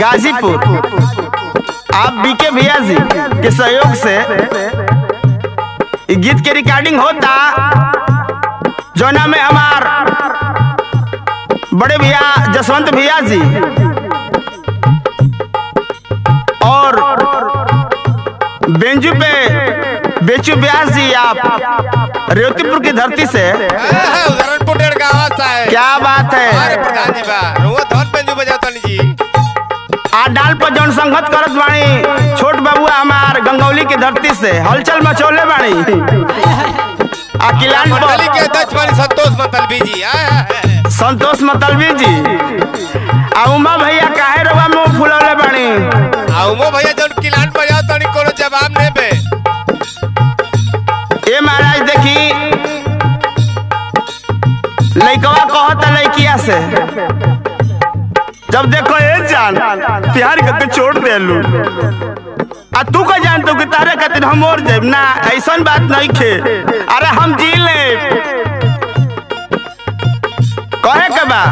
गाजीपुर। आप बीके भैया जी के सहयोग से गीत के रिकॉर्डिंग होता। जोना में हमार बड़े भैया जसवंत भैया जी और बेंजू पे बेचू ब्यास जी आप रेवतीपुर की धरती से। क्या बात है। प्रधान जी बा रोवा धन पेंजू बजावतानी जी आ डाल पर जौन संगत करत बाणी छोट बबुआ हमार गंगौली की धरती से हलचल मचौले बाणी। मंडली के अध्यक्ष वाली संतोष मतलबी जी संतोष मतलबी जी। आ उमा भैया काहे रवा मुँह फुलौले बाणी? आ उमो भैया जौन किलान बजावतानी कोनो जवाब नहीं बे ए महाराज देखी लइकवा कहता लइकिया से। जब देखो ए जान। प्यार करके छोड़ देलू आ, तू का जान तो कि तारे खातिर हम और जाब। ना ऐसा बात नहीं खे। अरे, हम जी ले। कहे के बा?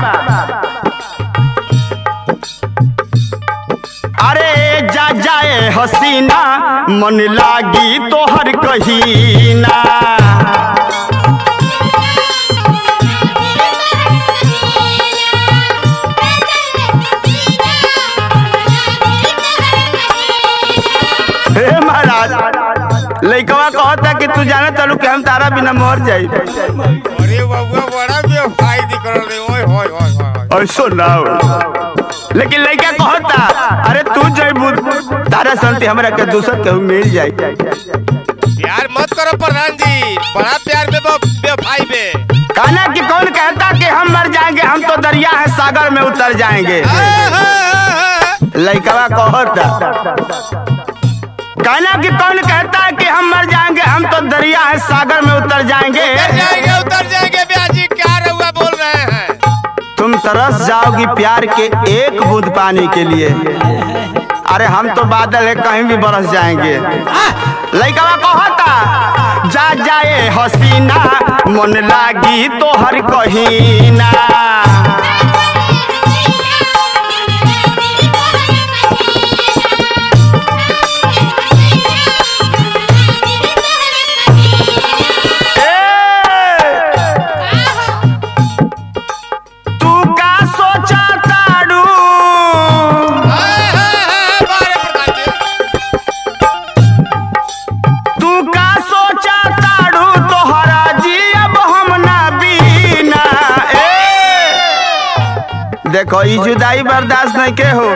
अरे, जा, जाए हसीना। मन लागी तोहर कहीना तू जाने तलू कि हम तारा बिना मर जाई। अरे बबुआ बड़ा भी फाई दिखल रे ओए होय होय होय ऐसो ना लेकिन लइका कहता अरे तू जइबू तारा संति हमरा के दूसर केहू मिल जाई। प्यार मत करो प्रधान जी बड़ा प्यार में बेवफाई बे कहना कि कौन कहता कि हम मर जाएँगे हम तो दरिया है सागर में उतर जाएँगे। लइकवा कहता कहना कि कौन कहता है कि हम मर जाएँगे हम तो दरिया है सागर में उतर जाएँगे। उतर जाएँगे उतर जाएँगे ब्याजी क्या रहुआ बोल रहे हैं? तुम तरस जाओगी प्यार के एक बूंद पानी के लिए। अरे हम तो बादल है कहीं भी बरस जाएँगे। लइकवा कहता जा जाए हसीना मन लागी तो हर कहीना तू देखो ई जुदाई बर्दाश्त नहीं के हो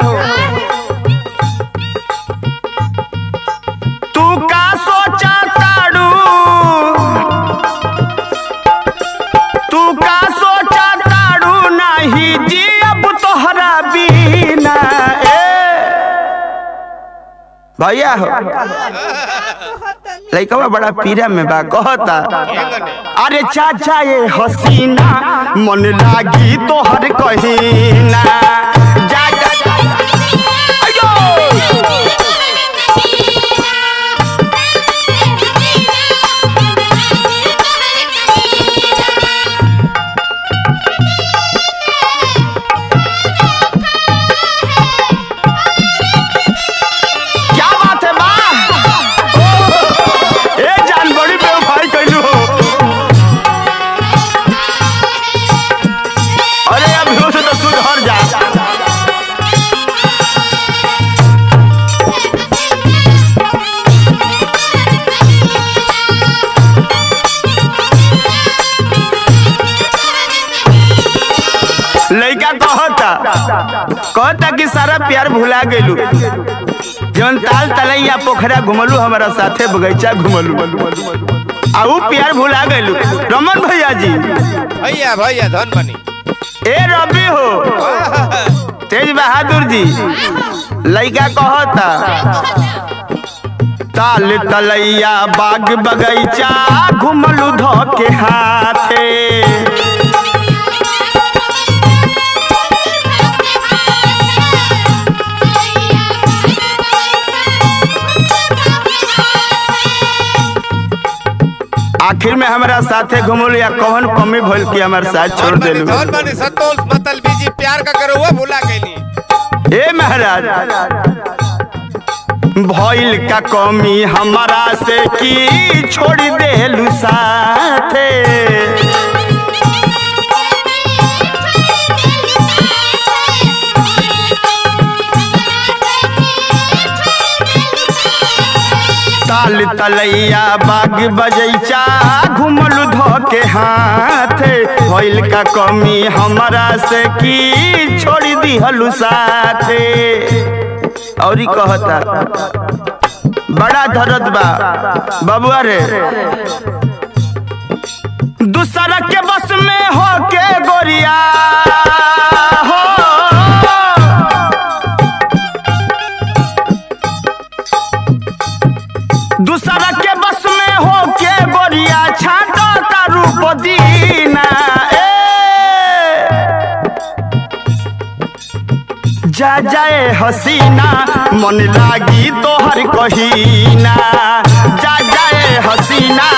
तू का सोचा ताड़ू? तू का सोचा ताड़ू नहीं जी अब तोहरा बीना ए। भैया हो। लइकवा बड़ा पीरा में बा कहता। अरे चाचा ये हसीना। मन लागी तोहर कही जा कहता कहता कि सारा प्यार भुला गेलू। जौन ताल तलैया पोखरा घुमलू हमारा साथे बगीचा घुमलू। आ ऊ प्यार भुला गइलू रमन भैया जी। भैया भैया धन बनी ए रवि हो। तेज बहादुर जी। लइका कहता ताल तलैया बाग बगैचा घुमलू ध के हाथे। आखिर में हमारा साथे घुमल या कौन कमी भइल कि हमारे साथ छोड़ देलू? कौन बनी संतोष बतल बीजी प्यार का करो हुआ भूला गेली ए महाराज भइल का कमी हमारा से की छोड़ देलू साथे? ताल तलैया बाग बजैचा, घुमलू ध के हाथे। भइल का कमी हमारा से की छोड़ दिहलू साथे। और कहता, बड़ा धरत बा बबुआ रे दूसरा के बस में हो के गोरिया। जा जाए हसीना मन लागी तोहर कहीना। जा जाए हसीना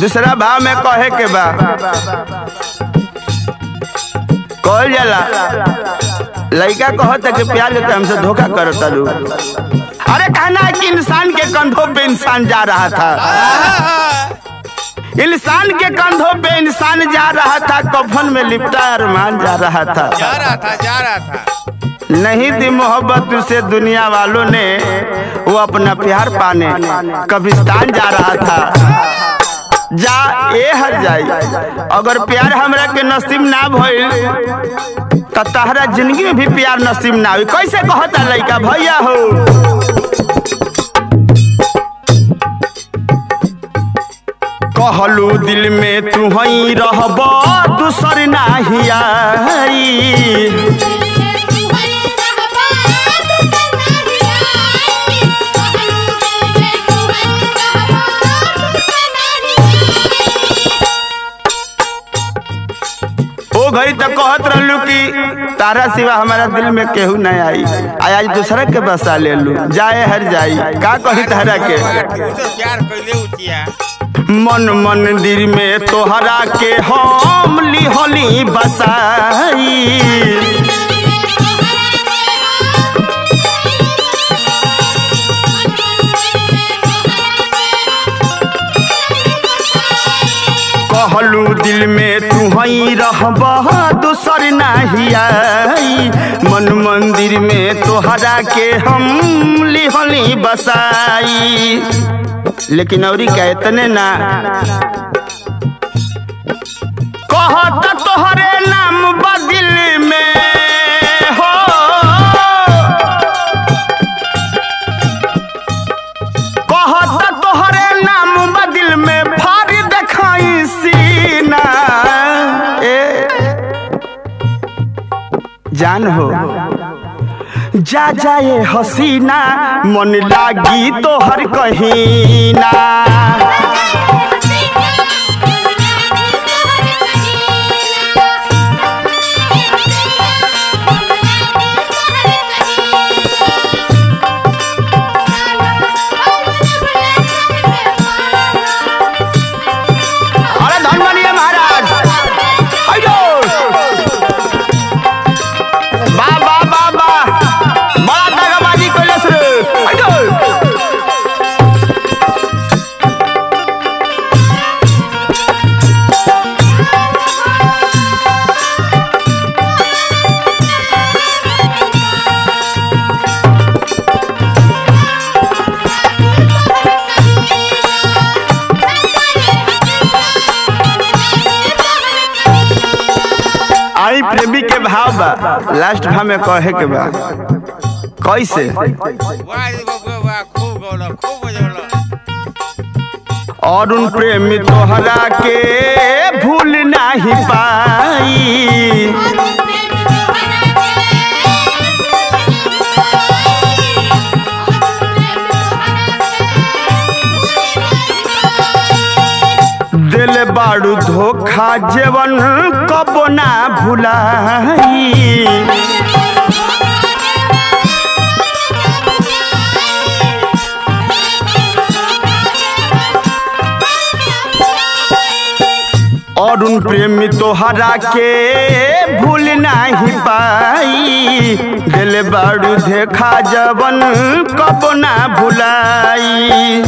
दूसरा भाव में कहे के बा। कहल जाला। लड़का कहता कि प्यार के टाइम से धोखा करता लू अरे कहना है कि इंसान के कंधों पे इंसान जा रहा था। इंसान के कंधों पे इंसान जा रहा था कफन में लिपटा अरमान जा रहा था। जा रहा था जा रहा था। नहीं दी मोहब्बत उसे दुनिया वालों ने वो अपना प्यार पाने कब्रिस्तान जा रहा था। जा, ए हर जाई अगर प्यार हमरा के नसीब ना भइल, त तहरा ज़िंदगी में भी प्यार नसीब ना हुई। कैसे कहता लड़का भैया हो। कहलू दिल में तू ही रहब, दूसर नाही आई तारा सिवा हमारा दिल में केहू नहीं आई। आज दूसरा के बसा ले लू जाए हर जाई। का कही तारा के मन मंदिर में तोहरा के हम लिहली बसाई। कहलू दिल में तू रह दूसर नाही मन मंदिर में तोहरा के हम लिहली बसाई। लेकिन औरी का इतने ना। कहत तोहरे नाम बदल में। जान हो। जा जाए हसीना मन लागी तोहर कहीना अरे प्रेमी के भाव बा। लास्ट भाव में कहे के बा। कैसे? और उन प्रेमी तोहरा के भूल नहीं पाई। बाड़ू धोखा जेवन कबो ना भुलाई। और प्रेमी तोहरा के भूल नहीं पाई। दिल बाड़ू देखा जवन कबो ना भुलाई।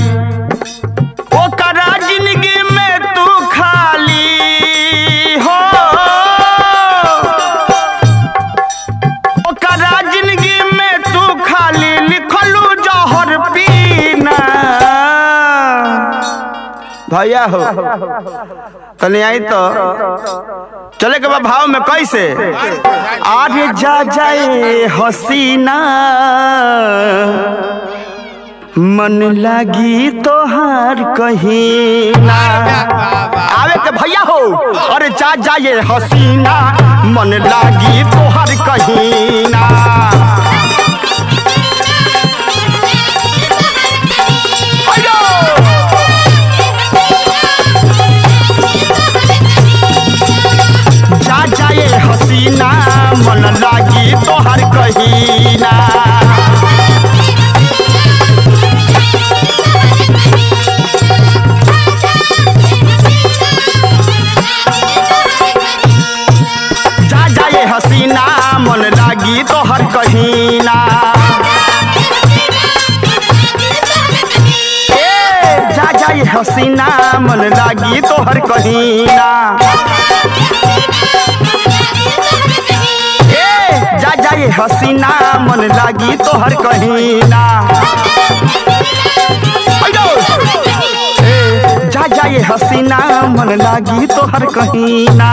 भैया हो। तनी आई तो। चले के भाव में कैसे? आगे जा जाए हसीना मन लागी तोहार कहीं आवे के भैया हो। अरे जा जाए हसीना मन लागी तोहार कहीं ना। लागी तो हर कहीं ना। ए, जा जाए हसीना मन लागी तो हर कहीं ना। जा जाए हसीना मन लागी तो हर कहीं ना।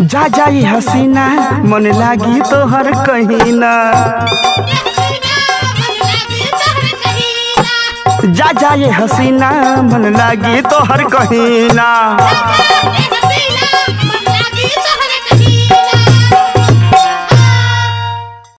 जा जाई हसीना मन लागी तो हर जा जाए हसीना मन लागी तो हर कहीं ना।